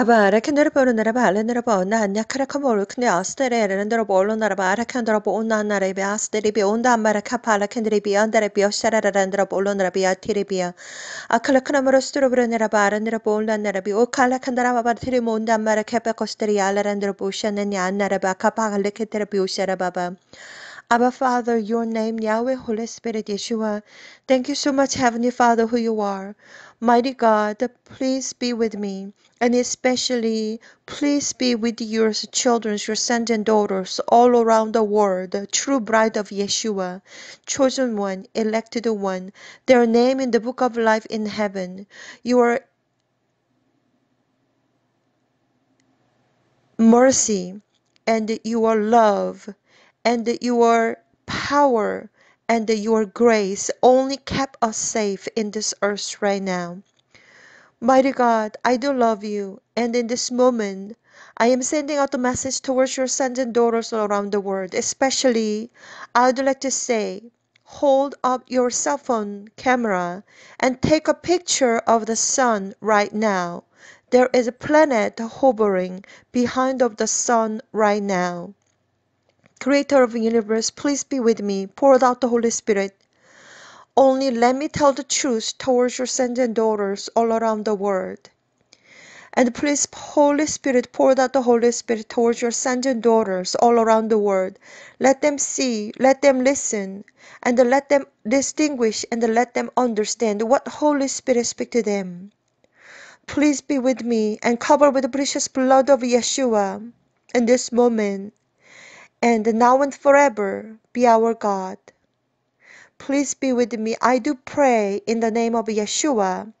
Abaara kan dere på nara ba le nara ba na na kara kamol kan ya stere re nara ba lo nara ba ara kan dara ba onna nara ba stere bi onda mara ka pala kan dere bi onda bi shara ra nara ba lo nara bi atire bi akala kan mara stro bra nara ba ara nara ba onda nara bi o kala kan dara ba tire mo onda mara ka pa ko stere ya la nara ba shana nya nara ba ka pa le ke tere bi shara ba ba Abba Father, your name, Yahweh, Holy Spirit, Yeshua. Thank you so much, Heavenly Father, who you are. Mighty God, please be with me. And especially, please be with your children, your sons and daughters all around the world, true bride of Yeshua, chosen one, elected one, their name in the book of life in heaven. Your mercy and your love and your power and your grace only kept us safe in this earth right now. Mighty God, I do love you, and in this moment, I am sending out a message towards your sons and daughters all around the world. Especially, I would like to say, hold up your cell phone camera and take a picture of the sun right now. There is a planet hovering behind of the sun right now. Creator of the universe, please be with me. Pour out the Holy Spirit. Only let me tell the truth towards your sons and daughters all around the world. And please, Holy Spirit, pour out the Holy Spirit towards your sons and daughters all around the world. Let them see, let them listen, and let them distinguish and let them understand what Holy Spirit speak to them. Please be with me and cover with the precious blood of Yeshua in this moment, and now and forever be our God. Please be with me. I do pray in the name of Yeshua.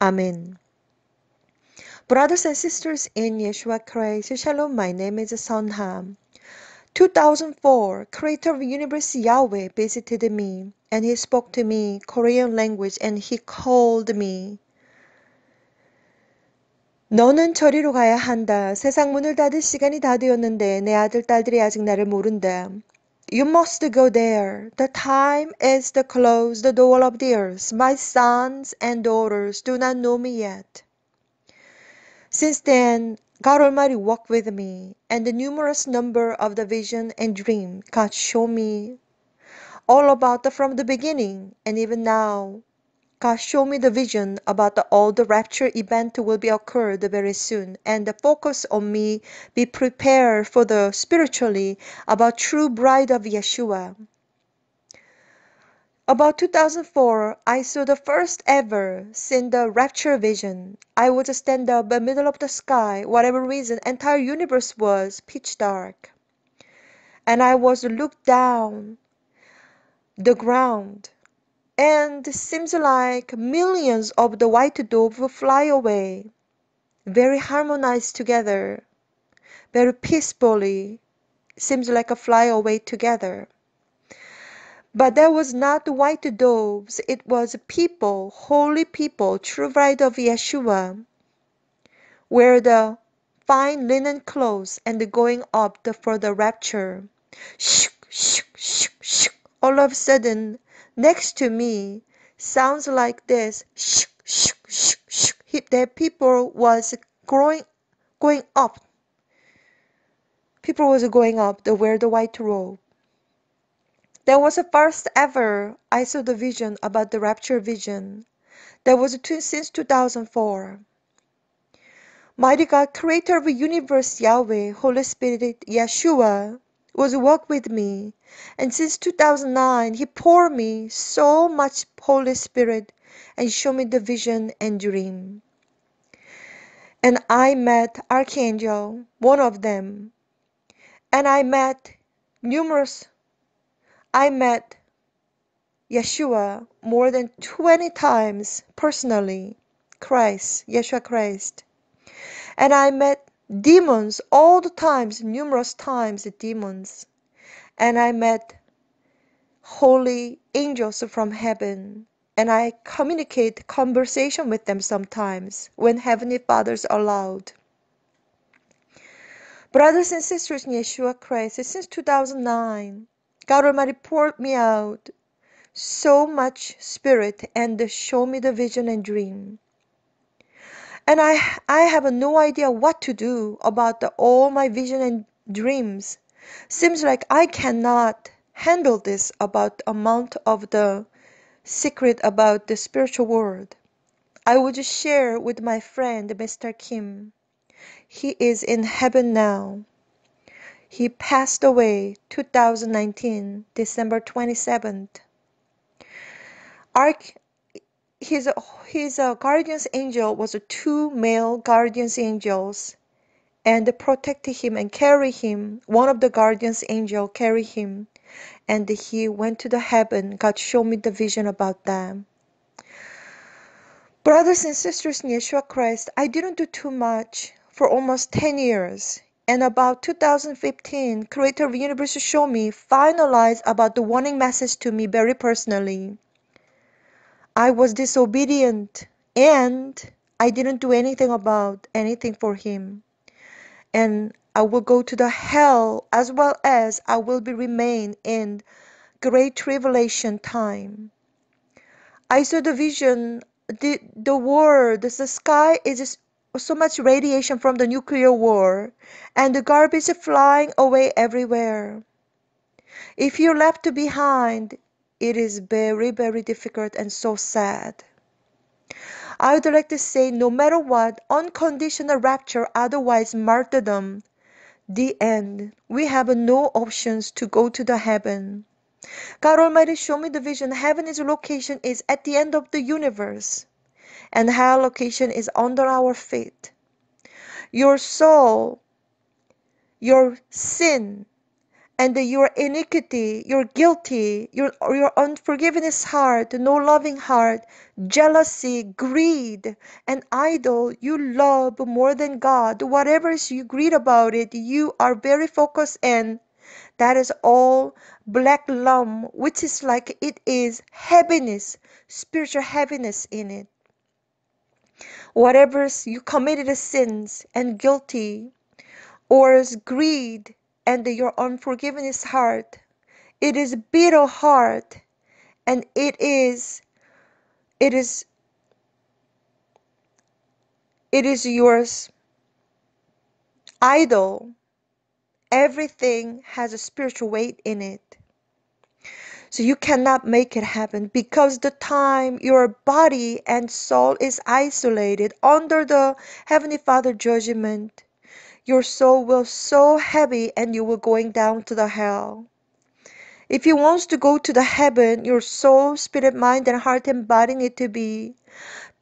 Amen. Brothers and sisters in Yeshua Christ, Shalom. My name is Sonham. 2004, Creator of Universe Yahweh visited me and he spoke to me Korean language and he called me. 너는 저리로 가야 한다. 세상 문을 닫을 시간이 다 되었는데 내 아들 딸들이 아직 나를 모른다. You must go there. The time is to close the door of the earth. My sons and daughters do not know me yet. Since then, God Almighty walked with me, and the numerous number of the vision and dream God showed me all about the, from the beginning, and even now, God showed me the vision about the, all the rapture event will be occurred very soon, and the focus on me be prepared for the spiritually about true bride of Yeshua. About 2004, I saw the first ever seen the rapture vision. I was stand up in the middle of the sky, whatever reason, entire universe was pitch dark. And I was looked down the ground and seems like millions of the white dove fly away, very harmonized together, very peacefully, seems like a fly away together. But that was not white doves, it was people, holy people, true bride of Yeshua, wear the fine linen clothes and going up the, for the rapture. Shh, shh, shh, shh. All of a sudden, next to me sounds like this. Shh, shh, shh, shh. that people was growing going up. People was going up. To wear the white robe. That was the first ever i saw the vision about the rapture vision. That was since 2004 mighty god creator of the universe yahweh holy spirit yeshua was walk with me. And since 2009, He poured me so much Holy Spirit and showed me the vision and dream. And I met Archangel, one of them. And I met numerous, I met Yeshua more than 20 times personally, Christ, Yeshua Christ. And I met demons all the times, numerous times, demons. And I met holy angels from heaven. And I communicate conversation with them sometimes when Heavenly Father's allowed. Brothers and sisters in Yeshua Christ, since 2009, God Almighty poured me out so much spirit and showed me the vision and dream. And I, I have no idea what to do about the, all my vision and dreams. Seems like I cannot handle this about amount of the secret about the spiritual world. I would share with my friend Mr. Kim. He is in heaven now. He passed away 2019, December 27th. Arch, his, his uh, guardian's angel was two male guardian's angels and protected him and carry him. One of the guardian's angel carry him and he went to the heaven. God showed me the vision about them. Brothers and sisters in Yeshua Christ, I didn't do too much for almost 10 years. And about 2015, Creator of Universe showed me, finalized about the warning message to me very personally. I was disobedient and I didn't do anything about anything for him. And I will go to the hell as well as I will be remain in great tribulation time. I saw the vision the the world the sky is so much radiation from the nuclear war and the garbage flying away everywhere if you're left behind it is very very difficult and so sad i would like to say no matter what unconditional rapture otherwise martyrdom the end we have no options to go to the heaven God Almighty showed me the vision. Heaven Heaven's location is at the end of the universe, and hell location is under our feet. Your soul, your sin, and your iniquity, your guilty, your, your unforgiveness heart, no loving heart, jealousy, greed, and idol you love more than God. Whatever you greed about it, you are very focused in that is all black lump, which is like it is heaviness, spiritual heaviness in it. Whatever you committed sins and guilty, or is greed and your unforgiveness heart, it is bitter heart, and it is, it is, it is yours. Idol everything has a spiritual weight in it. So you cannot make it happen because the time your body and soul is isolated under the Heavenly Father judgment, your soul will so heavy and you will going down to the hell. If you wants to go to the heaven, your soul, spirit, mind, and heart and body need to be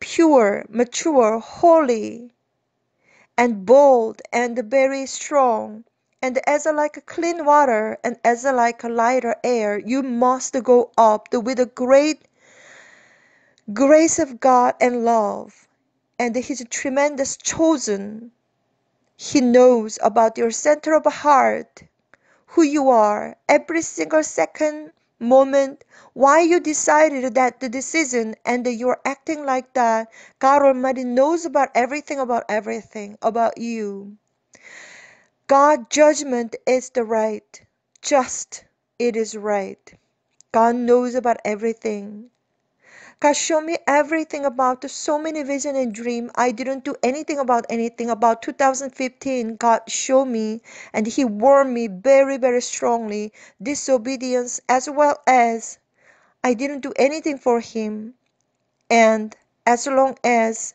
pure, mature, holy, and bold, and very strong and as a like clean water and as a like lighter air you must go up with the great grace of God and love and his tremendous chosen he knows about your center of heart who you are every single second moment why you decided that the decision and you're acting like that god almighty knows about everything about everything about you God's judgment is the right, just, it is right. God knows about everything. God showed me everything about so many vision and dream. I didn't do anything about anything. About 2015, God showed me and He warned me very, very strongly disobedience as well as I didn't do anything for Him. And as long as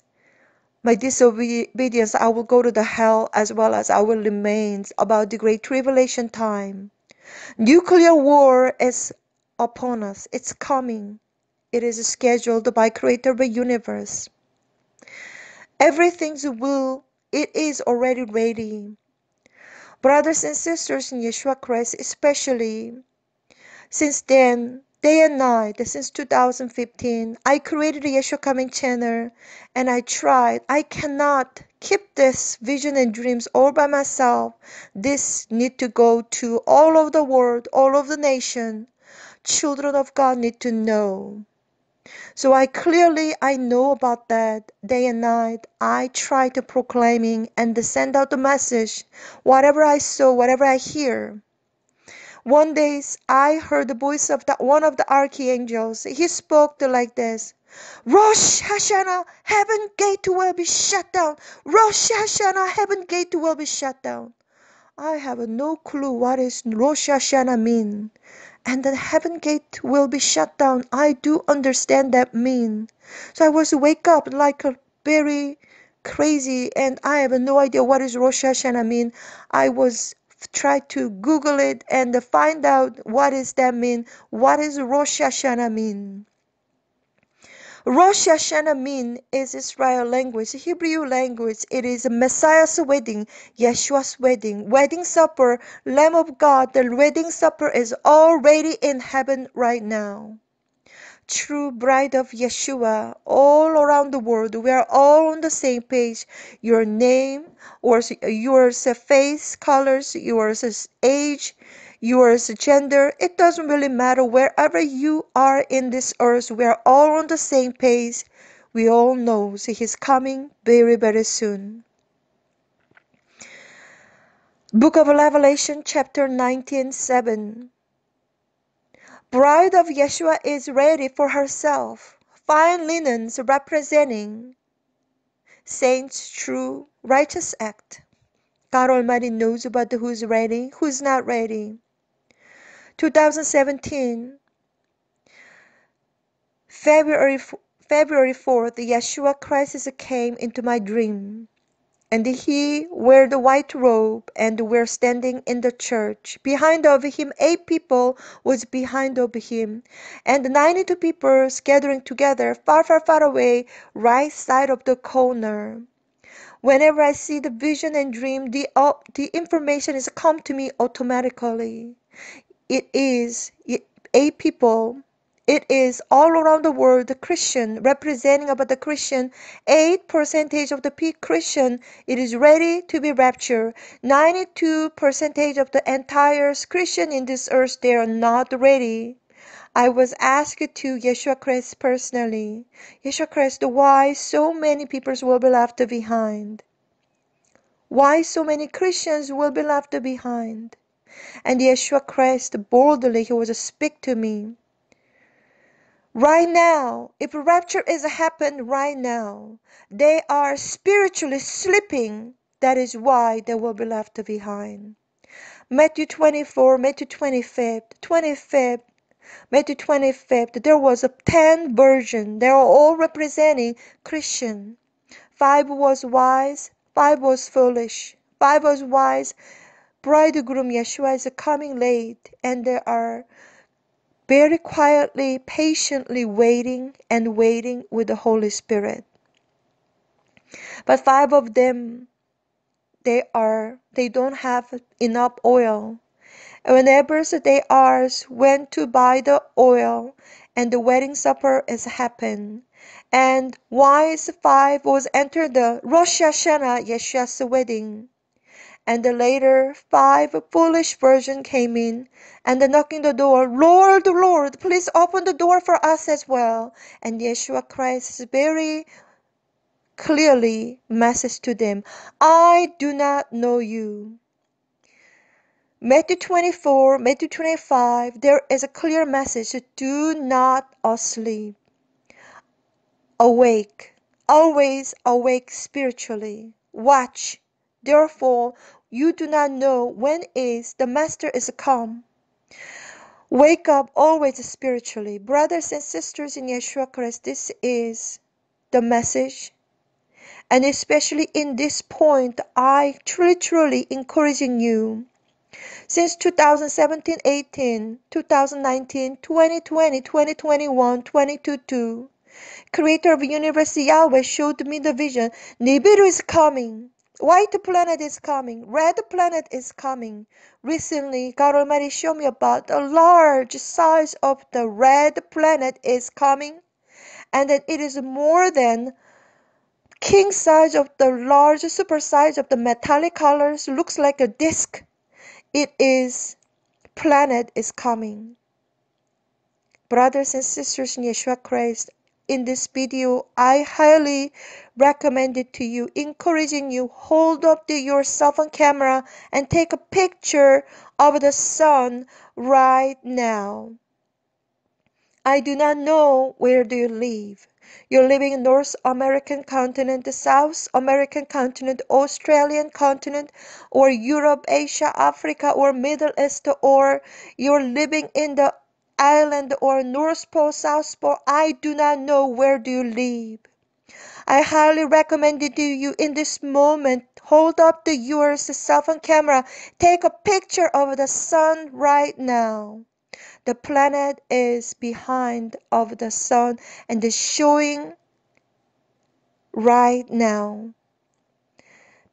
my disobedience, I will go to the hell as well as I will remain about the great tribulation time. Nuclear war is upon us. It's coming. It is scheduled by Creator the universe. Everything's will, it is already ready. Brothers and sisters in Yeshua Christ, especially, since then, day and night since 2015 i created a yeshua coming channel and i tried i cannot keep this vision and dreams all by myself this need to go to all of the world all of the nation children of god need to know so i clearly i know about that day and night i try to proclaiming and send out the message whatever i saw whatever i hear one day I heard the voice of the, one of the archangels. He spoke like this Rosh Hashanah, heaven gate will be shut down. Rosh Hashanah, heaven gate will be shut down. I have no clue what is Rosh Hashanah mean. And the heaven gate will be shut down. I do understand that mean. So I was wake up like a very crazy and I have no idea what is Rosh Hashanah mean. I was try to google it and find out what is that mean. What is Rosh Hashanah mean? Rosh Hashanah mean is Israel language, Hebrew language. It is Messiah's wedding, Yeshua's wedding, wedding supper, Lamb of God. The wedding supper is already in heaven right now. True bride of Yeshua, all around the world, we are all on the same page. Your name, or your face colors, your age, yours gender, it doesn't really matter. Wherever you are in this earth, we are all on the same page. We all know He's coming very, very soon. Book of Revelation, chapter 19, 7. Bride of Yeshua is ready for herself. Fine linens representing saints' true righteous act. God Almighty knows about who's ready, who's not ready. 2017 February February 4th, Yeshua Christ came into my dream. And he wore the white robe and were standing in the church. Behind of him eight people was behind of him, and ninety two people gathering together far far far away, right side of the corner. Whenever I see the vision and dream, the uh, the information is come to me automatically. It is eight people it is all around the world the Christian, representing about the Christian. 8 percentage of the peak Christian, it is ready to be raptured. 92 percentage of the entire Christian in this earth, they are not ready. I was asked to Yeshua Christ personally, Yeshua Christ, why so many people will be left behind? Why so many Christians will be left behind? And Yeshua Christ boldly, he was speak to me. Right now, if rapture is happened right now, they are spiritually sleeping. That is why they will be left behind. Matthew 24, Matthew 25th, 25th, Matthew 25th, there was a 10 virgin. They are all representing Christian. Five was wise, five was foolish. Five was wise. Bridegroom Yeshua is coming late, and they are very quietly, patiently waiting and waiting with the Holy Spirit. But five of them, they are, they don't have enough oil. And whenever they are went to buy the oil, and the wedding supper is happened, and wise five was enter the Rosh Hashanah Yeshua's wedding. And the later five foolish virgins came in, and knocking the door, Lord, Lord, please open the door for us as well. And Yeshua Christ is very clearly message to them, I do not know you. Matthew 24, Matthew 25, there is a clear message. Do not asleep. Awake, always awake spiritually. Watch, Therefore you do not know when is the Master is come. Wake up always spiritually. Brothers and sisters in Yeshua Christ, this is the message. And especially in this point, I truly, truly encouraging you. Since 2017, 18, 2019, 2020, 2021, 2022, Creator of universe Yahweh showed me the vision. Nibiru is coming. White planet is coming. Red planet is coming. Recently, God Almighty showed me about the large size of the red planet is coming, and that it is more than king size of the large super size of the metallic colors. Looks like a disc. It is planet is coming. Brothers and sisters in Yeshua Christ, in this video, I highly recommend it to you, encouraging you hold up the, your cell phone camera and take a picture of the sun right now. I do not know where do you live. You're living in North American continent, the South American continent, Australian continent, or Europe, Asia, Africa, or Middle East, or you're living in the island or North Pole, South Pole. I do not know where do you live. I highly recommend it to you in this moment. Hold up the your cell phone camera. Take a picture of the sun right now. The planet is behind of the sun and is showing right now.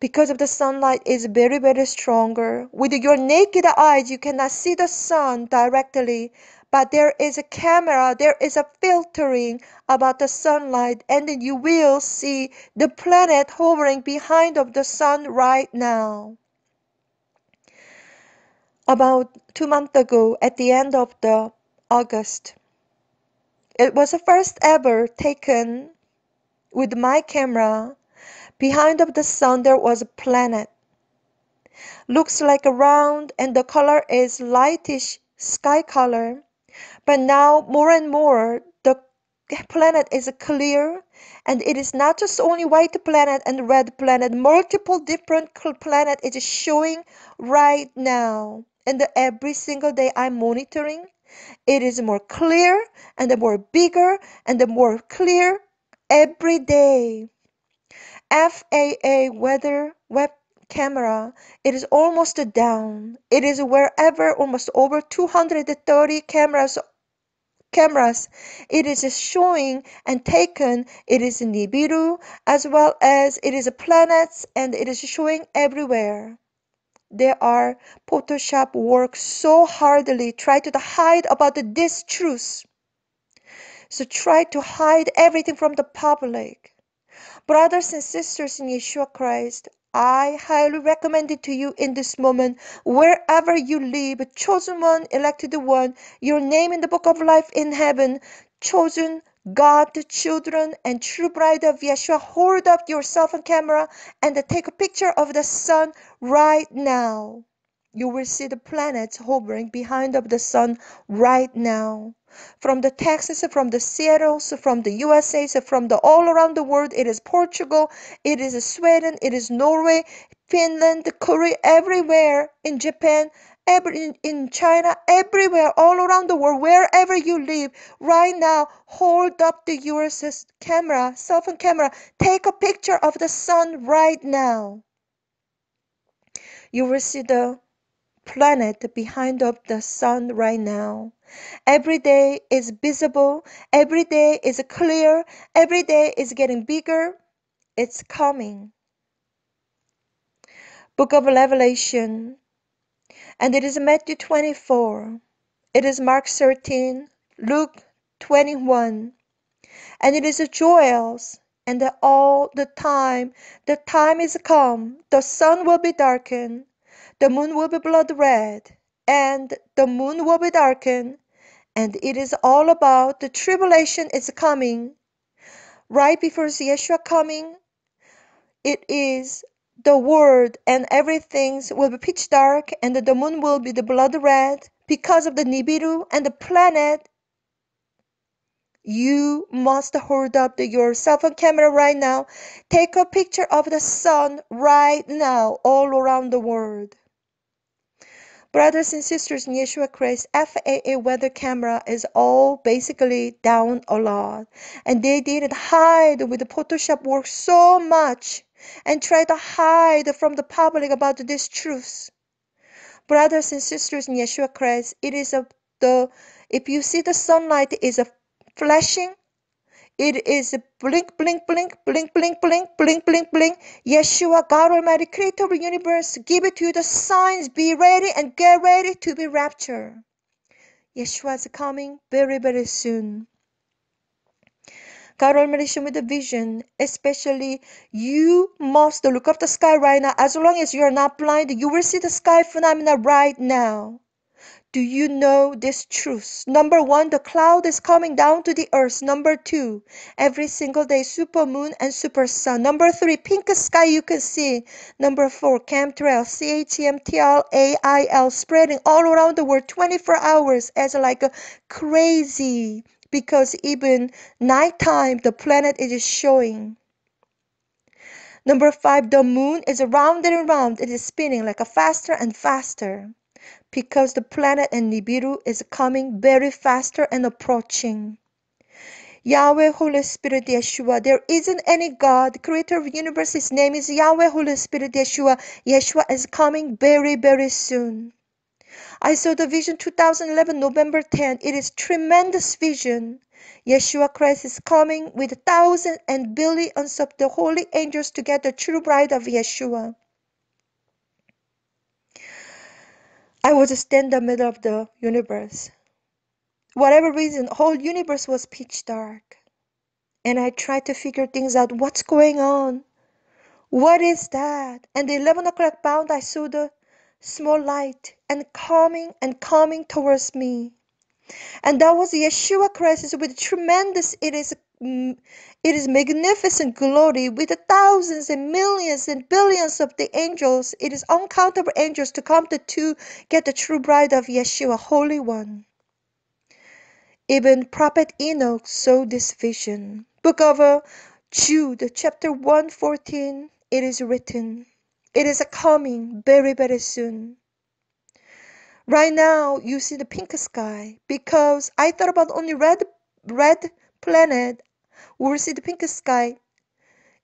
Because of the sunlight is very very stronger. With your naked eyes you cannot see the sun directly, but there is a camera, there is a filtering about the sunlight and then you will see the planet hovering behind of the sun right now about two months ago at the end of the August. It was the first ever taken with my camera. Behind of the sun there was a planet. Looks like a round and the color is lightish sky color. But now more and more the planet is clear and it is not just only white planet and red planet multiple different planet is showing right now and every single day I'm monitoring, it is more clear and the more bigger and the more clear every day. FAA weather web camera, it is almost down. It is wherever almost over 230 cameras cameras it is showing and taken it is in Nibiru as well as it is planets and it is showing everywhere they are Photoshop work so hardly try to hide about this truth. So try to hide everything from the public. Brothers and sisters in Yeshua Christ, I highly recommend it to you in this moment, wherever you live, chosen one, elected one, your name in the book of life in heaven, chosen God, children, and true bride of Yeshua, hold up your cell phone camera and take a picture of the sun right now. You will see the planets hovering behind of the sun right now. From the Texas, from the Seattle, from the USA, from the all around the world, it is Portugal, it is Sweden, it is Norway, Finland, Korea, everywhere in Japan, every, in, in China, everywhere, all around the world, wherever you live, right now, hold up the your camera, cell phone camera, take a picture of the sun right now. You will see the planet behind of the sun right now. Every day is visible, every day is clear, every day is getting bigger. It's coming. Book of Revelation. And it is Matthew 24, it is Mark 13, Luke 21, and it is Joel's, and all the time, the time is come, the sun will be darkened, the moon will be blood red, and the moon will be darkened, and it is all about the tribulation is coming. Right before Yeshua coming, it is the world and everything will be pitch dark and the moon will be the blood red because of the Nibiru and the planet. You must hold up the, your cell phone camera right now. Take a picture of the sun right now all around the world. Brothers and sisters in Yeshua Christ, FAA weather camera is all basically down a lot. And they didn't hide with the Photoshop work so much and try to hide from the public about this truth. Brothers and sisters in Yeshua Christ, it is a, the if you see the sunlight is a flashing, it is blink, blink, blink, blink, blink, blink, blink, blink, blink. Yeshua, God Almighty, Creator of the universe, give it to you the signs. Be ready and get ready to be raptured. Yeshua is coming very, very soon. God Almighty show me the vision. Especially, you must look up the sky right now. As long as you are not blind, you will see the sky phenomena right now. Do you know this truth? Number one, the cloud is coming down to the earth. Number two, every single day, super moon and super sun. Number three, pink sky you can see. Number four, chemtrail, C-H-E-M-T-R-A-I-L, spreading all around the world 24 hours as like a crazy because even nighttime the planet is showing. Number five, the moon is round and round. It is spinning like a faster and faster because the planet and Nibiru is coming very faster and approaching. Yahweh, Holy Spirit, Yeshua. There isn't any God, creator of universe. His name is Yahweh, Holy Spirit, Yeshua. Yeshua is coming very, very soon. I saw the vision 2011, November 10. It is tremendous vision. Yeshua Christ is coming with thousands and billions of the holy angels to get the true bride of Yeshua. I was stand in the middle of the universe. Whatever reason, whole universe was pitch dark. And I tried to figure things out. What's going on? What is that? And the 11 o'clock bound, I saw the small light and coming and coming towards me. And that was Yeshua Christ with tremendous, it is it is magnificent glory with the thousands and millions and billions of the angels. It is uncountable angels to come to, to get the true bride of Yeshua, Holy One. Even Prophet Enoch saw this vision. Book of uh, Jude, chapter 114, it is written, It is a coming very, very soon. Right now, you see the pink sky because I thought about only red, red planet. We will see the pink sky.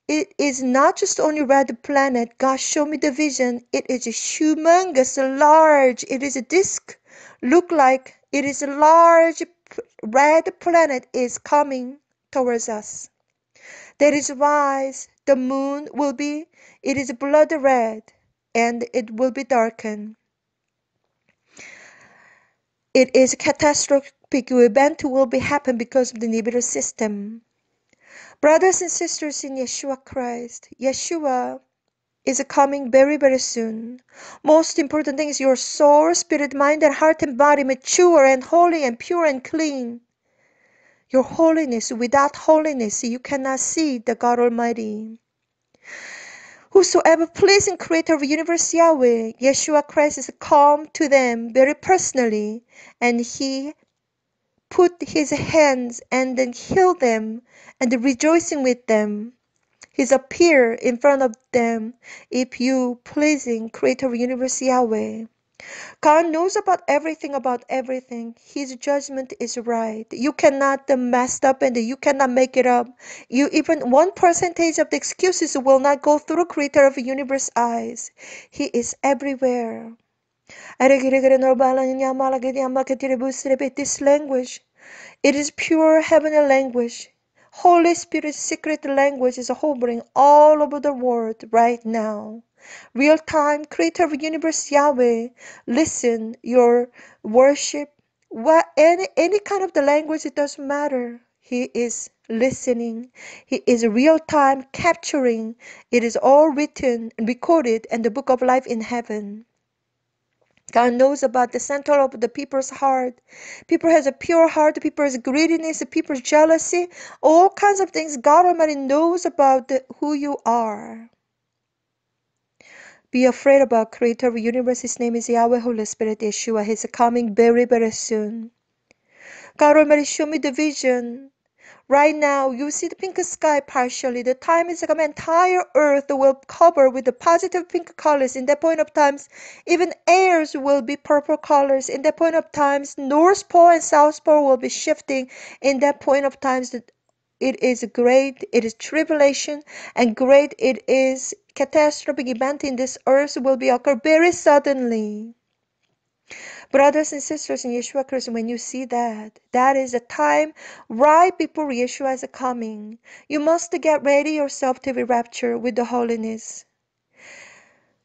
It is not just only red planet. God showed me the vision. It is a humongous, large. It is a disk. Look like it is a large red planet is coming towards us. That is why the moon will be, it is blood red and it will be darkened. It is a catastrophic event will be happen because of the Nibiru system. Brothers and sisters in Yeshua Christ, Yeshua is coming very, very soon. Most important thing is your soul, spirit, mind, and heart and body mature and holy and pure and clean. Your holiness, without holiness, you cannot see the God Almighty. Whosoever pleasing creator of universe Yahweh, Yeshua Christ is come to them very personally, and he put his hands and then healed them and rejoicing with them. He's appear in front of them if you pleasing creator of universe Yahweh. God knows about everything about everything. His judgment is right. You cannot uh, mess up and you cannot make it up. You even one percentage of the excuses will not go through creator of universe eyes. He is everywhere. This language, it is pure heavenly language. Holy Spirit's secret language is hovering all over the world right now. Real time, creator of universe Yahweh, listen, your worship, what any any kind of the language, it doesn't matter. He is listening. He is real time capturing. It is all written and recorded in the book of life in heaven. God knows about the center of the people's heart. People has a pure heart. People's greediness. People's jealousy. All kinds of things. God Almighty knows about the, who you are. Be afraid about Creator of the universe. His name is Yahweh, Holy Spirit, Yeshua. He's coming very, very soon. God Almighty, show me the vision. Right now, you see the pink sky partially. The time is come entire earth will cover with the positive pink colors. In that point of times, even airs will be purple colors. In that point of times, North Pole and South Pole will be shifting. In that point of times, it is great, it is tribulation, and great it is catastrophic event in this earth will be occur very suddenly. Brothers and sisters in Yeshua Christ, when you see that, that is the time right before Yeshua is coming. You must get ready yourself to be raptured with the holiness.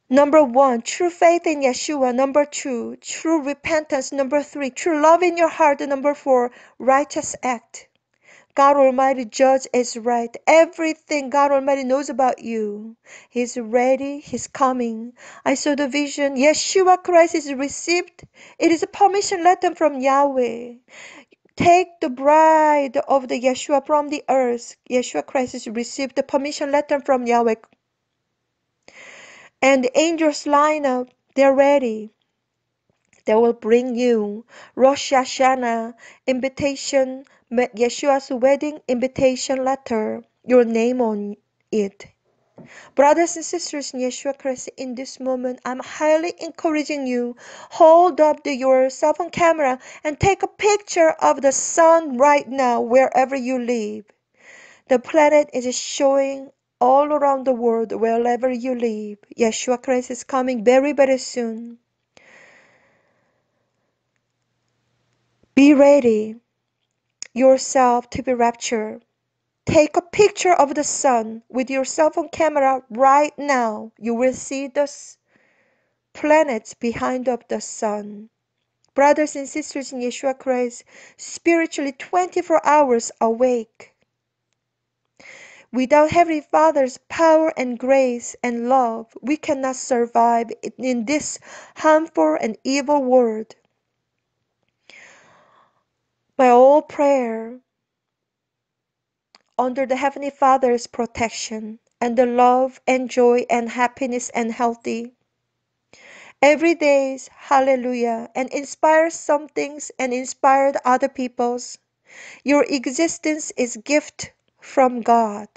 Number one, true faith in Yeshua. Number two, true repentance. Number three, true love in your heart. Number four, righteous act. God Almighty judge is right. Everything God Almighty knows about you. He's ready. He's coming. I saw the vision. Yeshua Christ is received. It is a permission letter from Yahweh. Take the bride of the Yeshua from the earth. Yeshua Christ is received the permission letter from Yahweh. And the angels line up. They're ready. They will bring you Rosh Hashanah invitation Yeshua's wedding invitation letter, your name on it. Brothers and sisters in Yeshua Christ, in this moment, I'm highly encouraging you. Hold up the, your cell phone camera and take a picture of the sun right now, wherever you live. The planet is showing all around the world, wherever you live. Yeshua Christ is coming very, very soon. Be ready yourself to be raptured. Take a picture of the sun with your cell phone camera right now. You will see the planets behind of the sun. Brothers and sisters in Yeshua Christ, spiritually 24 hours awake. Without Heavenly Father's power and grace and love, we cannot survive in this harmful and evil world. My all prayer under the Heavenly Father's protection and the love and joy and happiness and healthy. Every day's hallelujah and inspire some things and inspired other people's. Your existence is gift from God.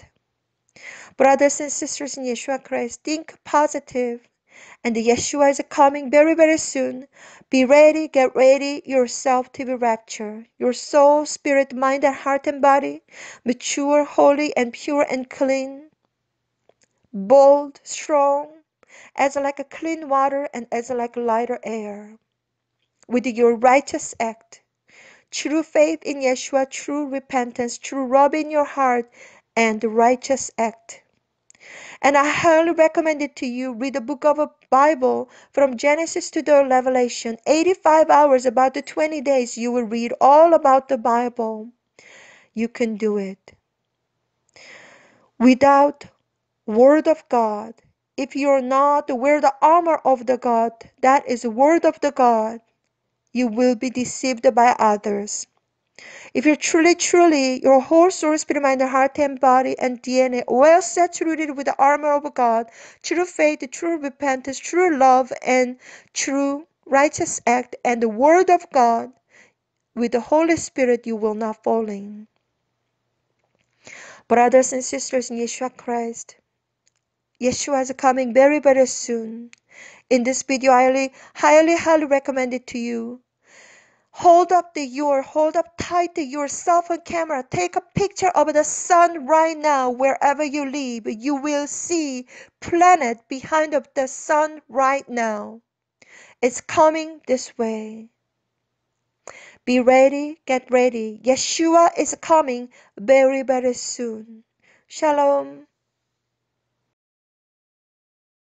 Brothers and sisters in Yeshua Christ, think positive and the Yeshua is coming very, very soon. Be ready, get ready yourself to be raptured. Your soul, spirit, mind, and heart and body, mature, holy, and pure and clean, bold, strong, as like a clean water and as like lighter air. With your righteous act, true faith in Yeshua, true repentance, true love in your heart, and righteous act and I highly recommend it to you. Read the book of a Bible from Genesis to the Revelation. 85 hours, about the 20 days, you will read all about the Bible. You can do it. Without Word of God, if you're not wear the armor of the God, that is Word of the God, you will be deceived by others. If you're truly, truly, your whole soul, spirit, mind, heart, and body, and DNA well saturated with the armor of God, true faith, true repentance, true love, and true righteous act, and the Word of God, with the Holy Spirit, you will not fall in. Brothers and sisters in Yeshua Christ, Yeshua is coming very, very soon. In this video, I highly, highly, highly recommend it to you. Hold up the your hold up tight your cell phone camera. Take a picture of the sun right now wherever you live. You will see planet behind of the sun right now. It's coming this way. Be ready, get ready. Yeshua is coming very, very soon. Shalom.